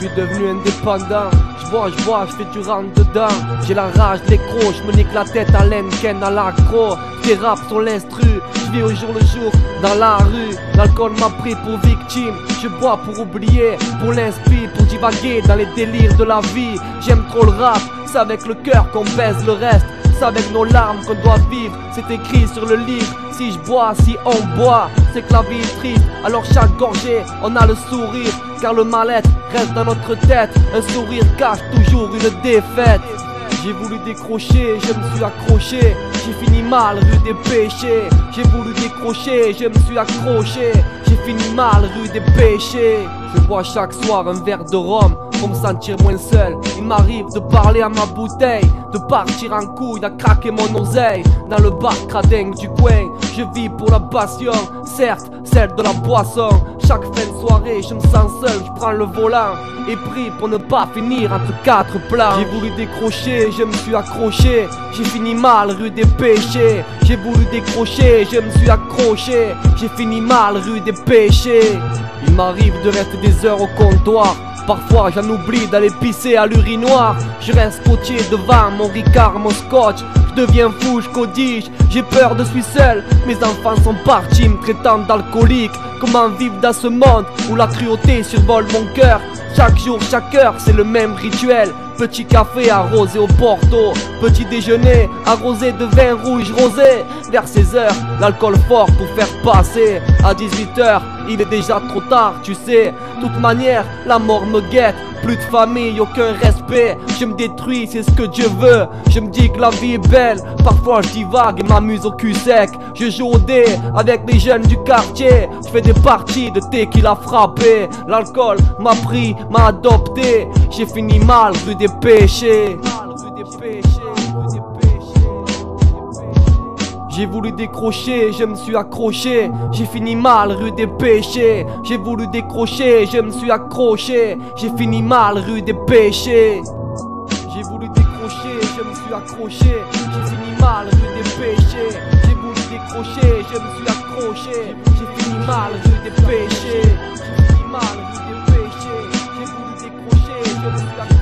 Je suis devenu indépendant. Je bois, je bois, je fais du rentre dedans. J'ai la rage, les je me nique la tête à l'enken, à l'accro. Tes rap sur l'instru, je vis au jour le jour dans la rue. L'alcool m'a pris pour victime. Je bois pour oublier, pour l'inspire, pour divaguer dans les délires de la vie. J'aime trop le rap, c'est avec le cœur qu'on baise le reste. C'est avec nos larmes qu'on doit vivre, c'est écrit sur le livre. Si je bois, si on boit, la vie. Alors chaque gorgée, on a le sourire, car le mal-être reste dans notre tête. Un sourire cache toujours une défaite. J'ai voulu décrocher, je me suis accroché. J'ai fini mal, rue des. J'ai voulu décrocher, je me suis accroché. J'ai fini mal, rue des. Je bois chaque soir un verre de rhum pour me sentir moins seul. Il m'arrive de parler à ma bouteille, de partir en couille, à craquer mon oseille. Dans le bar cradingue du coin, je vis pour la passion, certes, celle de la boisson. Chaque fin de soirée, je me sens seul, je prends le volant et prie pour ne pas finir entre quatre plans. J'ai voulu décrocher, je me suis accroché. J'ai fini mal, rue des péchés. J'ai voulu décrocher, je me suis accroché. J'ai fini mal, rue des péchés. Il m'arrive de rester des heures au comptoir. Parfois j'en oublie d'aller pisser à l'urinoir Je reste potier devant mon Ricard, mon scotch Je deviens fou, je codige, j'ai peur de suis seul Mes enfants sont partis me traitant d'alcoolique Comment vivre dans ce monde où la cruauté survole mon cœur. Chaque jour, chaque heure, c'est le même rituel Petit café arrosé au porto Petit déjeuner arrosé de vin rouge rosé Vers 16h, l'alcool fort pour faire passer À 18h, il est déjà trop tard, tu sais Toute manière, la mort me guette plus de famille, aucun respect. Je me détruis, c'est ce que Dieu veut. Je me dis que la vie est belle. Parfois je divague et m'amuse au cul sec. Je joue au dé avec les jeunes du quartier. Je fais des parties de thé qu'il a frappé. L'alcool m'a pris, m'a adopté. J'ai fini mal, rue des J'ai voulu décrocher, je me suis accroché. J'ai fini mal, rue des péchés. J'ai voulu décrocher, je me suis accroché. J'ai fini mal, rue des péchés. J'ai voulu décrocher, je me suis accroché. J'ai fini mal, rue des péchés. J'ai voulu décrocher, je me suis accroché. J'ai fini mal, rue des péchés. J'ai fini mal, rue des péchés. J'ai voulu décrocher, je me suis accroché.